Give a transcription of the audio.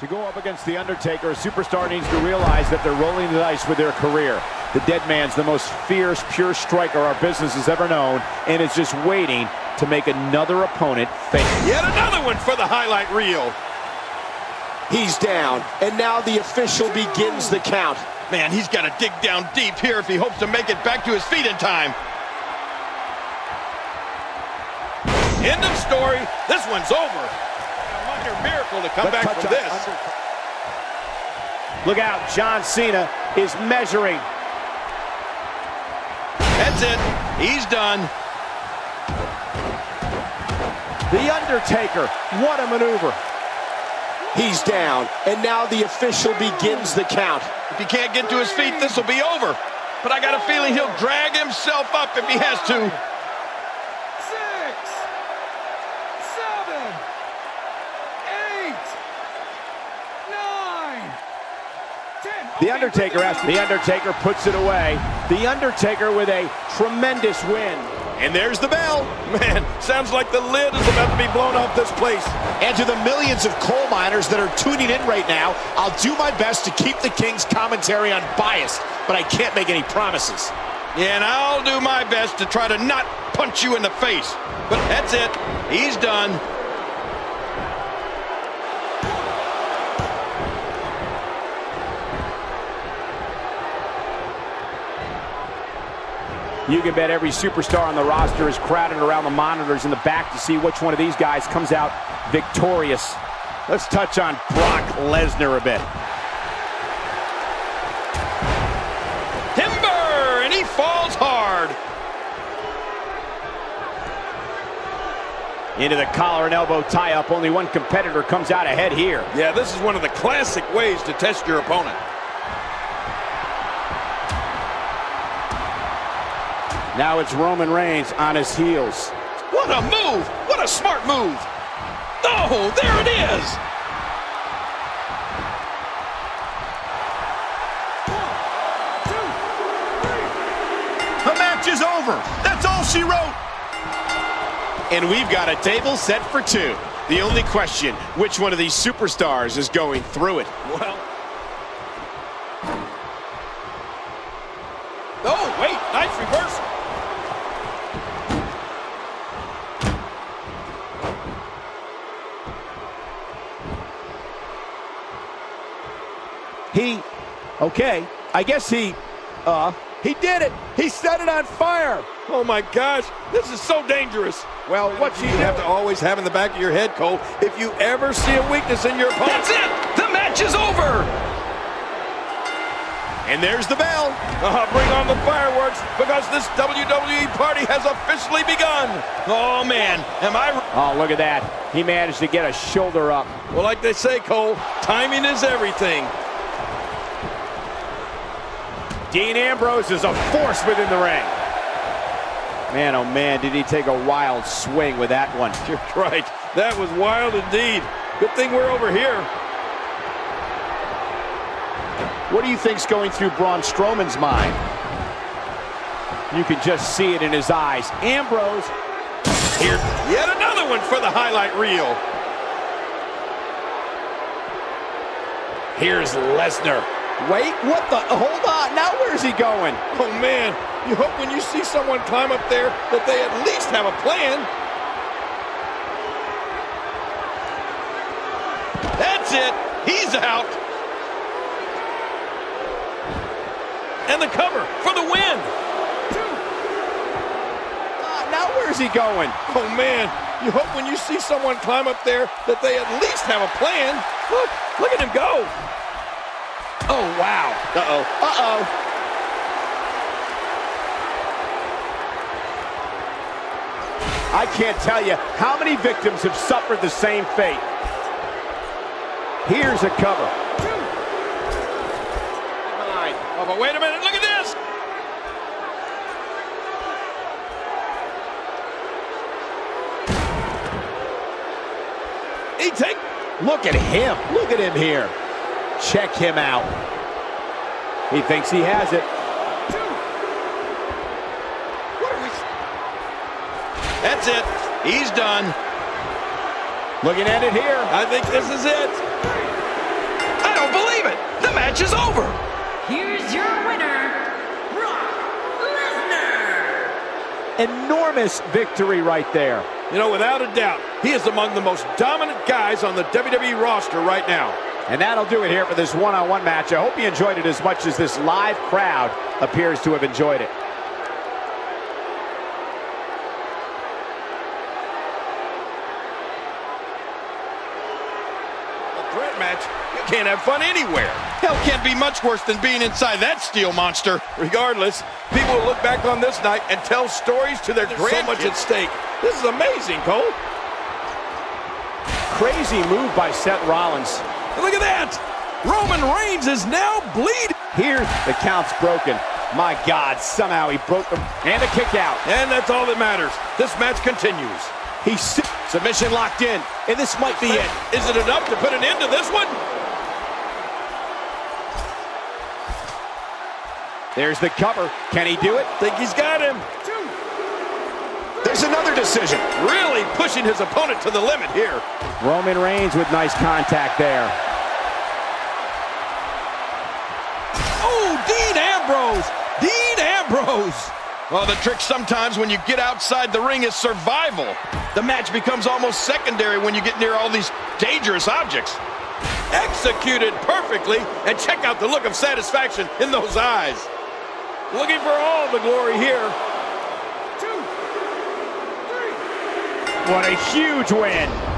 To go up against The Undertaker, a superstar needs to realize that they're rolling the dice with their career. The dead man's the most fierce, pure striker our business has ever known, and is just waiting to make another opponent faint. Yet another one for the highlight reel. He's down, and now the official begins the count. Man, he's got to dig down deep here if he hopes to make it back to his feet in time. End of story. This one's over. Minor miracle to come back from this. Look out, John Cena is measuring. That's it. He's done. The Undertaker, what a maneuver. He's down, and now the official begins the count. If he can't get to his feet, this will be over. But I got a feeling he'll drag himself up if he has to. The Undertaker has The Undertaker puts it away. The Undertaker with a tremendous win. And there's the bell. Man, sounds like the lid is about to be blown off this place. And to the millions of coal miners that are tuning in right now, I'll do my best to keep the King's commentary unbiased, but I can't make any promises. Yeah, and I'll do my best to try to not punch you in the face. But that's it. He's done. You can bet every superstar on the roster is crowded around the monitors in the back to see which one of these guys comes out victorious. Let's touch on Brock Lesnar a bit. Timber! And he falls hard. Into the collar and elbow tie-up. Only one competitor comes out ahead here. Yeah, this is one of the classic ways to test your opponent. Now it's Roman Reigns on his heels. What a move! What a smart move! Oh, there it is! The match is over. That's all she wrote. And we've got a table set for two. The only question, which one of these superstars is going through it? Well. Oh, wait, nice reversal. He, okay, I guess he, uh, he did it. He set it on fire. Oh my gosh, this is so dangerous. Well, what he You have to always have in the back of your head, Cole, if you ever see a weakness in your opponent. That's it! The match is over! And there's the bell. Uh, bring on the fireworks because this WWE party has officially begun. Oh man, am I Oh, look at that. He managed to get a shoulder up. Well, like they say, Cole, timing is everything. Dean Ambrose is a force within the ring. Man, oh man, did he take a wild swing with that one. You're right. That was wild indeed. Good thing we're over here. What do you think's going through Braun Strowman's mind? You can just see it in his eyes. Ambrose, Here, yet another one for the highlight reel. here's Lesnar. Wait, what the? Hold on. Now where's he going? Oh man, you hope when you see someone climb up there that they at least have a plan. That's it. He's out. And the cover for the win. Uh, now where's he going? Oh man, you hope when you see someone climb up there that they at least have a plan. Look, look at him go. Oh, wow. Uh-oh. Uh-oh. I can't tell you how many victims have suffered the same fate. Here's a cover. Oh, but wait a minute, look at this. He take Look at him. Look at him here. Check him out. He thinks he has it. That's it. He's done. Looking at it here. I think this is it. I don't believe it. The match is over. Here's your winner, Brock Lesnar. Enormous victory right there. You know, without a doubt, he is among the most dominant guys on the WWE roster right now. And that'll do it here for this one-on-one -on -one match. I hope you enjoyed it as much as this live crowd appears to have enjoyed it. A threat match? You can't have fun anywhere. Hell can't be much worse than being inside that steel monster. Regardless, people will look back on this night and tell stories to their grandkids. so much at stake. This is amazing, Cole. Crazy move by Seth Rollins. Look at that! Roman Reigns is now bleeding. Here, the count's broken. My God, somehow he broke them. And a kick out. And that's all that matters. This match continues. He's submission locked in, and this might be it. Is it enough to put an end to this one? There's the cover. Can he do it? Think he's got him. There's another decision. Really pushing his opponent to the limit here. Roman Reigns with nice contact there. Ambrose! Dean Ambrose! Well, the trick sometimes when you get outside the ring is survival. The match becomes almost secondary when you get near all these dangerous objects. Executed perfectly, and check out the look of satisfaction in those eyes. Looking for all the glory here. Two. Three. What a huge win.